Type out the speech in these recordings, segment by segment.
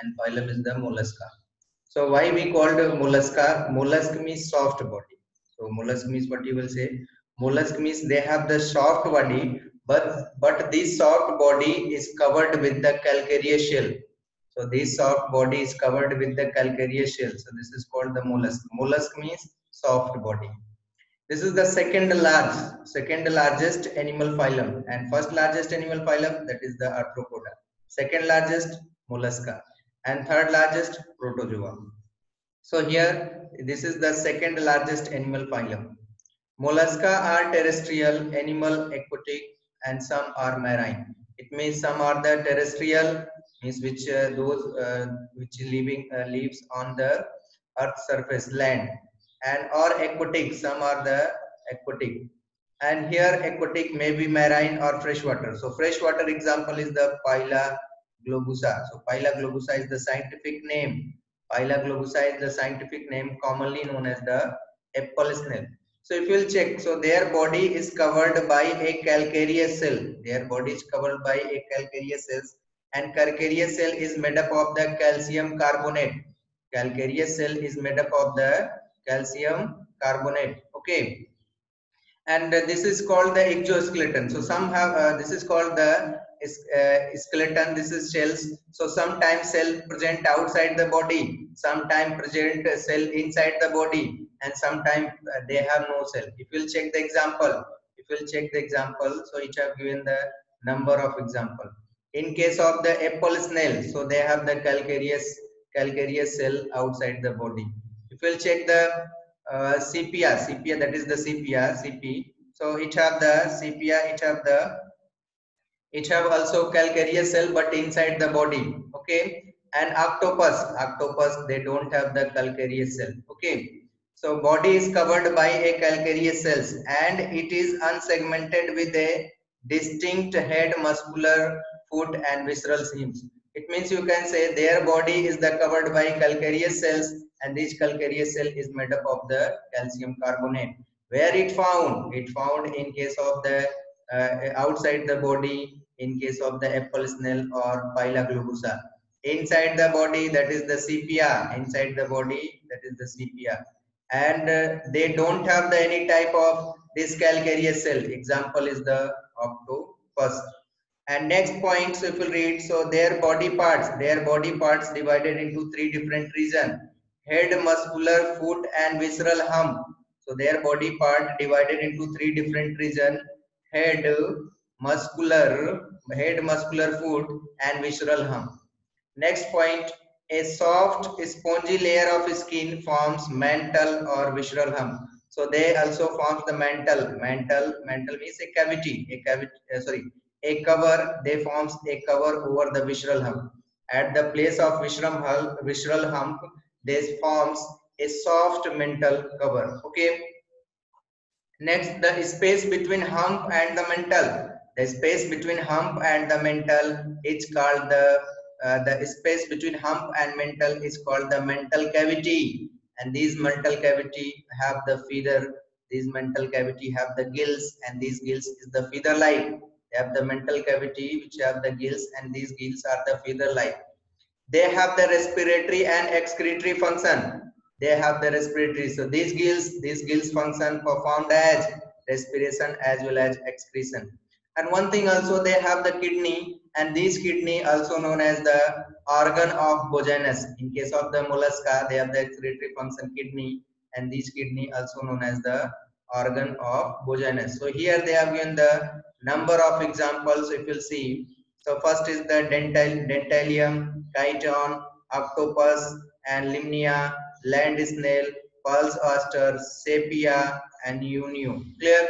and phylum is the mollusca. So why we called mollusca? Mollusk means soft body. So mollusk means what you will say? Mollusk means they have the soft body, but but this soft body is covered with the calcareous shell. So this soft body is covered with the calcareous shell. So this is called the mollusk. Mollusk means soft body. This is the second large, second largest animal phylum and first largest animal phylum that is the arthropoda. Second largest mollusca and third largest protozoa. So here this is the second largest animal phylum. Mollusca are terrestrial, animal, aquatic and some are marine. It means some are the terrestrial means which uh, those uh, which living uh, lives on the earth surface land and or aquatic some are the aquatic and here aquatic may be marine or freshwater so freshwater example is the pila globosa. So pila globosa is the scientific name. Pila globosa is the scientific name commonly known as the apple snail so if you'll check so their body is covered by a calcareous cell. Their body is covered by a calcareous cells and calcareous cell is made up of the calcium carbonate. Calcareous cell is made up of the calcium carbonate. Okay and this is called the exoskeleton. So some have uh, this is called the uh, skeleton. This is cells. So sometimes cell present outside the body. Sometimes present cell inside the body. And sometimes uh, they have no cell. If you'll check the example if you'll check the example so each have given the number of example. In case of the apple snail so they have the calcareous calcareous cell outside the body. If you'll check the uh, sepia, sepia that is the sepia, CP. So it have the sepia, it have the, it have also calcareous cell but inside the body. Okay, and octopus, octopus they don't have the calcareous cell. Okay, so body is covered by a calcareous cells and it is unsegmented with a distinct head, muscular, foot and visceral seams. It means you can say their body is the covered by calcareous cells and this calcareous cell is made up of the calcium carbonate. Where it found? It found in case of the uh, outside the body in case of the apple snail or pila globosa inside the body that is the sepia. Inside the body that is the sepia. And uh, they don't have the any type of this calcareous cell. Example is the octopus. And next point so if you read so their body parts their body parts divided into three different regions head, muscular, foot and visceral hump. So their body part divided into three different region head, muscular, head, muscular, foot and visceral hump. Next point, a soft spongy layer of skin forms mantle or visceral hump. So they also forms the mantle. Mantle, mantle means a cavity, a cavity, uh, sorry, a cover. They forms a cover over the visceral hump. At the place of visceral hump, visceral hump this forms a soft mantle cover okay? Next the space between hump and the mantle the space between hump and the mantle is called the uh, the space between hump and mantle is called the mantle cavity. And these mantle cavity have the feeder these mantle cavity have the gills and these gills is the feeder like they have the mantle cavity which have the gills and these gills are the feeder like they have the respiratory and excretory function. They have the respiratory. So these gills these gills function performed as respiration as well as excretion. And one thing also they have the kidney and these kidney also known as the organ of Bojanus in case of the mollusca they have the excretory function kidney and these kidney also known as the organ of Bojanus so here they have given the number of examples if you'll see. So first is the dental, dentalium, chiton, octopus, and limnia, land snail, pulse oyster, sepia, and unu. Clear?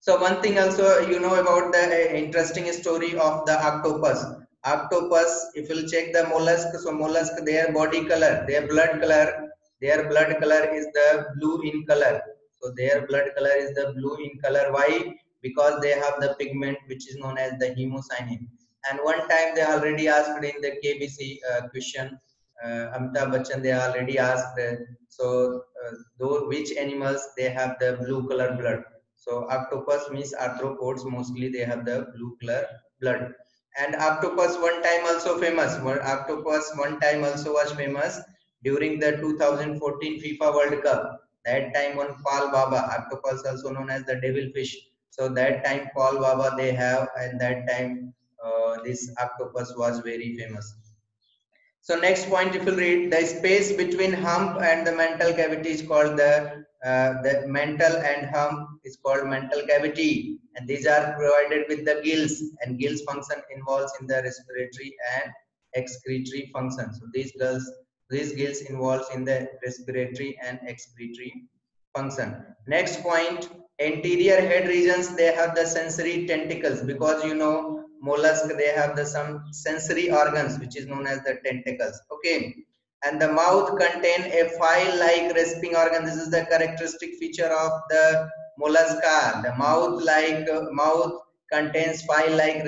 So one thing also you know about the uh, interesting story of the octopus. Octopus, if you'll check the mollusk, so mollusk, their body color, their blood color, their blood color is the blue in color. So their blood color is the blue in color. Why? because they have the pigment which is known as the hemocyanin. And one time they already asked in the KBC uh, question, uh, Amitabh Bachchan, they already asked, uh, so uh, which animals they have the blue color blood. So octopus means arthropods, mostly they have the blue color blood. and octopus one time also famous octopus one time also was famous during the 2014 fifa world cup that time one paul baba octopus also known as the devil fish so that time paul baba they have and that time this octopus was very famous. So next point if you read the space between hump and the mantle cavity is called the uh, the mantle and hump is called mantle cavity. And these are provided with the gills. And gills function involves in the respiratory and excretory function. So these gills these gills involves in the respiratory and excretory function. Next point anterior head regions they have the sensory tentacles. Because you know mollusk they have the some sensory organs which is known as the tentacles okay? And the mouth contain a file like rasping organ. This is the characteristic feature of the mollusca the mouth like uh, mouth contains file like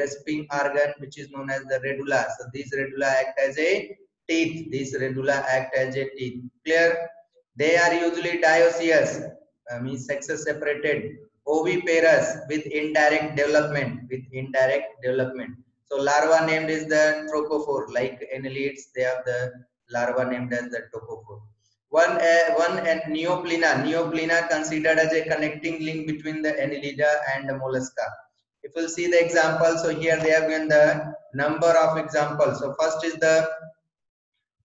rasping organ which is known as the radula so these radula act as a teeth. These radula act as a teeth. Clear? They are usually dioecious uh, means sexes separated oviparous with indirect development with indirect development. So larva named is the trochophore like annelids they have the larva named as the trochophore one uh, one and neopilina neopilina considered as a connecting link between the annelida and the mollusca. If we'll see the example so here they have given the number of examples. So first is the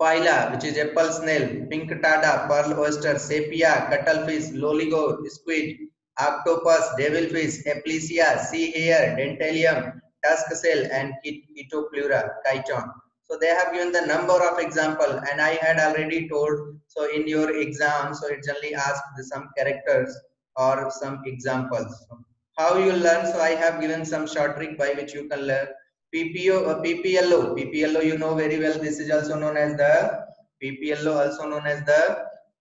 pila which is apple snail pink tada pearl oyster sepia cuttlefish loligo squid octopus devilfish aplysia sea hare dentalium tusk cell and Chaetopleura chiton. So they have given the number of example and i had already told so in your exam so it generally asks some characters or some examples. How you learn so i have given some short trick by which you can learn. Ppo uh, pplo pplo you know very well this is also known as the pplo also known as the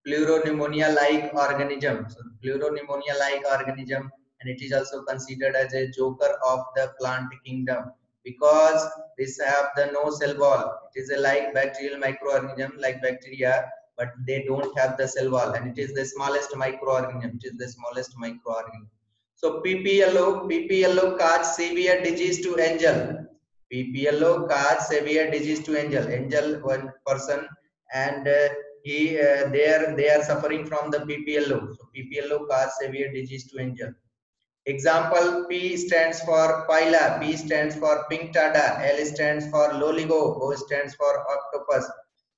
pleuropneumonia like organism. So pleuropneumonia like organism and it is also considered as a joker of the plant kingdom. Because this have the no cell wall it is a like bacterial microorganism like bacteria but they don't have the cell wall and it is the smallest microorganism it is the smallest microorganism. So pplo pplo cause severe disease to angel. Pplo cause severe disease to angel. Angel one person and uh, he uh, they are they are suffering from the pplo so pplo cause severe disease to angel Example P stands for pila, P stands for pinctada, L stands for loligo, O stands for octopus.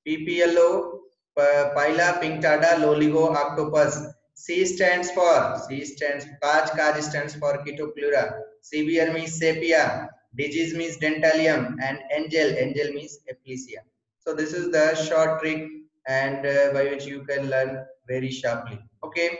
PPLO, pila, pinctada, loligo, octopus. C stands for, C stands Kaj, Kaj stands for Chaetopleura. Severe means sepia, disease means dentalium, and angel, angel means aplysia. So this is the short trick and uh, by which you can learn very sharply. Okay.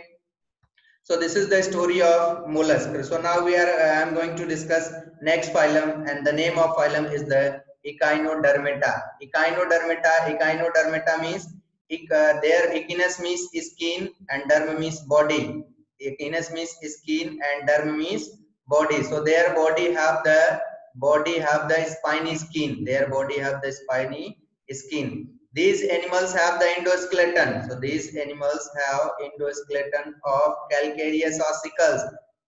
So this is the story of mollusk. So now we are, uh, I am going to discuss next phylum and the name of phylum is the Echinodermata. Echinodermata, Echinodermata means uh, their echinus means skin and derm means body. Echinus means skin and derm means body. So their body have the body have the spiny skin. Their body have the spiny skin these animals have the endoskeleton. So these animals have endoskeleton of calcareous ossicles.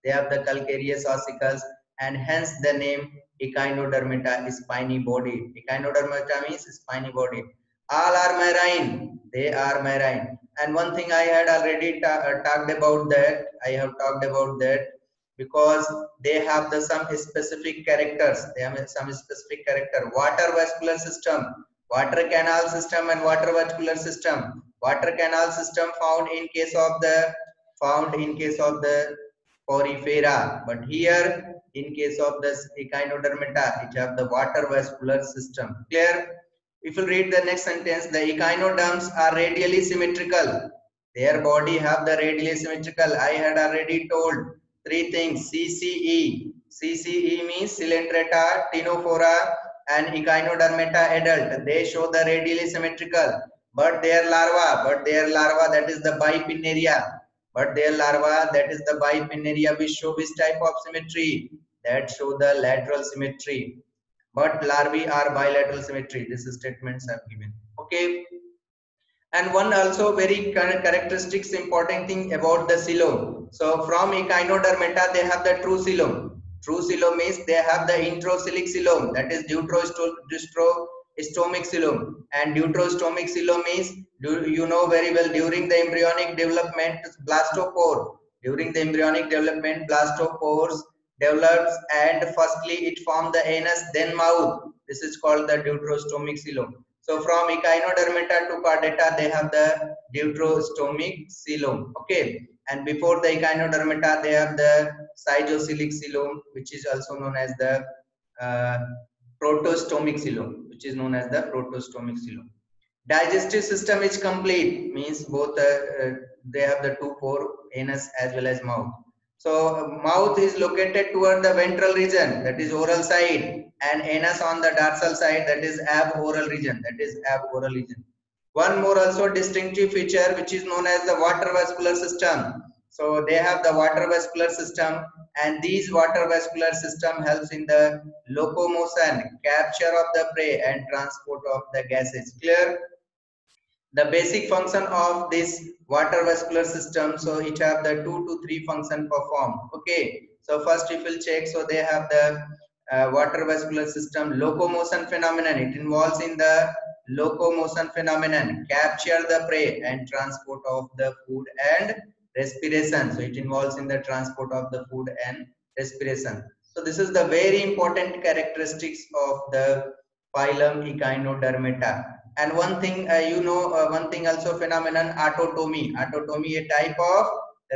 They have the calcareous ossicles and hence the name Echinodermata spiny body. Echinodermata means spiny body. All are marine. They are marine. And one thing I had already ta uh, talked about that. I have talked about that because they have the some specific characters. They have some specific character. Water vascular system water canal system and water vascular system. Water canal system found in case of the found in case of the porifera. But here in case of the echinodermata it have the water vascular system. Clear? If you read the next sentence the echinoderms are radially symmetrical. Their body have the radially symmetrical. I had already told three things. Cce cce means coelenterata ctenophora and echinodermata adult. They show the radially symmetrical but their larva but their larva that is the bipinnaria. But their larva that is the bipinnaria which show which type of symmetry? That show the lateral symmetry. But larvae are bilateral symmetry. This statements are given. Okay? And one also very characteristics important thing about the coelom so from echinodermata they have the true coelom True coelom they have the enterocoelic coelom, that is deuterostomic coelom. And deuterostomic coelom means, do you know very well, during the embryonic development, blastopore, during the embryonic development, blastopores develops and firstly it forms the anus, then mouth. This is called the deuterostomic coelom. So from echinodermata to chordata, they have the deuterostomic coelom. Okay and before the echinodermata they have the schizocoelic coelom which is also known as the uh, protostomic coelom which is known as the protostomic coelom digestive system is complete means both uh, uh, they have the two pore anus as well as mouth. So mouth is located toward the ventral region that is oral side and anus on the dorsal side that is aboral region that is aboral region one more also distinctive feature which is known as the water vascular system. So they have the water vascular system and these water vascular system helps in the locomotion, capture of the prey and transport of the gases. Clear? The basic function of this water vascular system, so it have the two to three function perform. Okay. So first if we'll check, so they have the uh, water vascular system locomotion phenomenon. It involves in the locomotion phenomenon, capture the prey and transport of the food and respiration. So it involves in the transport of the food and respiration. So this is the very important characteristics of the phylum Echinodermata. And one thing uh, you know, uh, one thing also phenomenon autotomy. Autotomy a type of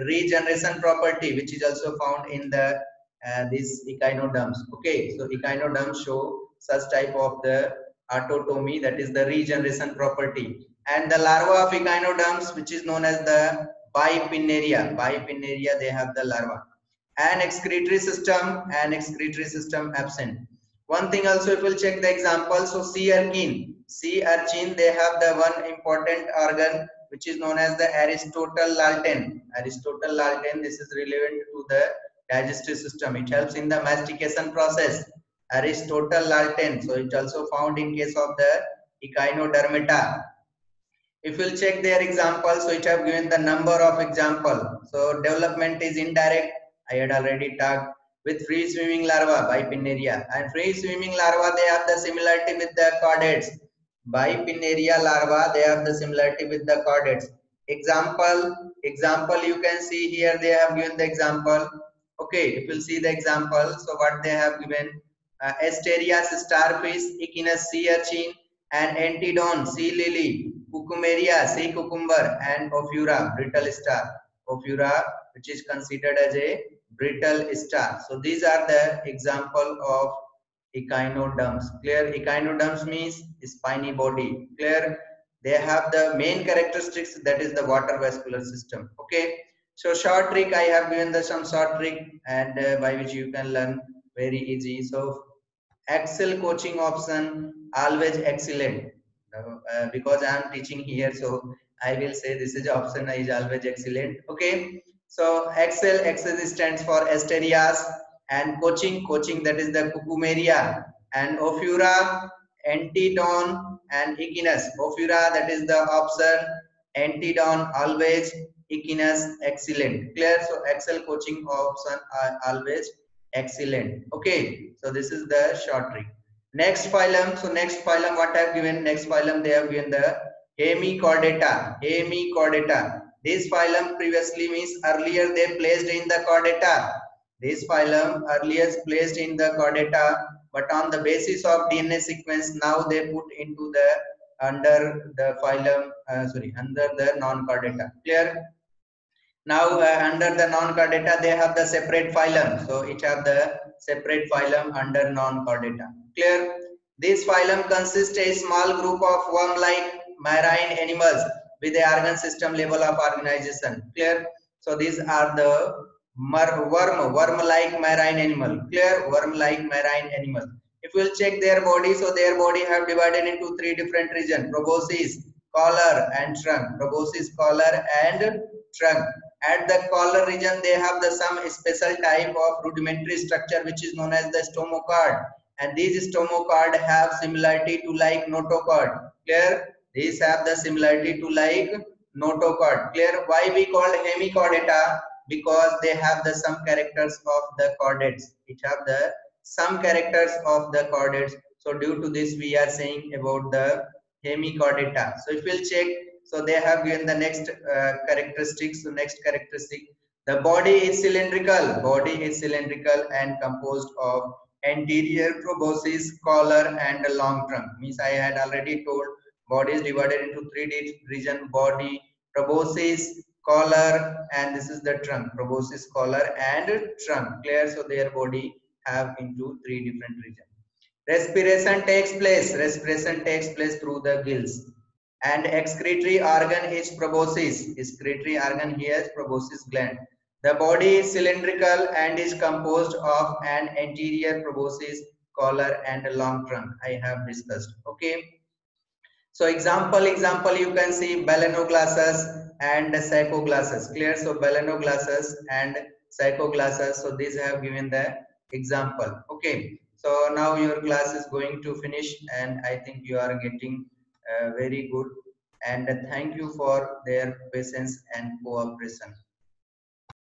regeneration property which is also found in the uh, these echinoderms. Okay, so echinoderms show such type of the autotomy that is the regeneration property. And the larva of echinoderms which is known as the bipinnaria. Bipinnaria they have the larva. And excretory system and excretory system absent. One thing also if we'll check the example. So sea urchin sea urchin they have the one important organ which is known as the aristotle lantern. Aristotle lantern this is relevant to the digestive system. It helps in the mastication process Aristotle lantern. So it also found in case of the echinodermata. If you'll check their examples, so it have given the number of example. So development is indirect. I had already talked with free swimming larva by bipinnaria and free swimming larva they have the similarity with the chordates. By Bipinnaria larva they have the similarity with the chordates. Example, example you can see here they have given the example. Okay, if we'll see the example, so what they have given uh, starfish, Echinus sea urchin, and Antedon sea lily, Cucumaria sea cucumber, and Ophiura brittle star. Ophiura, which is considered as a brittle star. So these are the example of echinoderms. Clear? Echinoderms means spiny body. Clear? They have the main characteristics that is the water vascular system. Okay. So short trick I have given the some short trick and uh, by which you can learn very easy. So excel coaching option always excellent. Uh, because i am teaching here so i will say this is option is always excellent. Okay? So excel excel stands for asterias and coaching coaching that is the cucumaria and ophiura antedon and echinus. Ophiura that is the option antedon always echinus excellent. Clear? So excel coaching option are always excellent. Okay so this is the short trick. Next phylum so next phylum what i have given? Next phylum they have given the hemichordata hemichordata. This phylum previously means earlier they placed in the chordata. This phylum earlier placed in the chordata but on the basis of dna sequence now they put into the under the phylum uh, sorry under the non chordata clear now uh, under the non-chordata, they have the separate phylum. So it have the separate phylum under non-chordata. Clear? This phylum consists a small group of worm-like marine animals with the organ system level of organization. Clear? So these are the worm, worm-like marine animal. Clear? Worm-like marine animal. If we'll check their body, so their body have divided into three different regions: proboscis, collar, and trunk. Proboscis, collar, and trunk at the collar region they have the some special type of rudimentary structure which is known as the stomochord and these stomochord have similarity to like notochord. Clear? These have the similarity to like notochord. Clear? Why we called hemichordata? Because they have the some characters of the chordates. It have the some characters of the chordates. So due to this we are saying about the hemichordata. So if we'll check so they have given the next uh, characteristics. So next characteristic the body is cylindrical. Body is cylindrical and composed of anterior proboscis collar and a long trunk means i had already told body is divided into three region body proboscis collar and this is the trunk. Proboscis collar and trunk. Clear? So their body have into three different regions respiration takes place. Respiration takes place through the gills and excretory organ is proboscis excretory organ here is proboscis gland the body is cylindrical and is composed of an anterior proboscis collar and a long trunk i have discussed okay so example, example, you can see balanoglossus and saccoglossus. Clear? So balanoglossus and saccoglossus. So these have given the example. Okay. So now your class is going to finish and I think you are getting Uh, very good. And thank you for their patience and cooperation.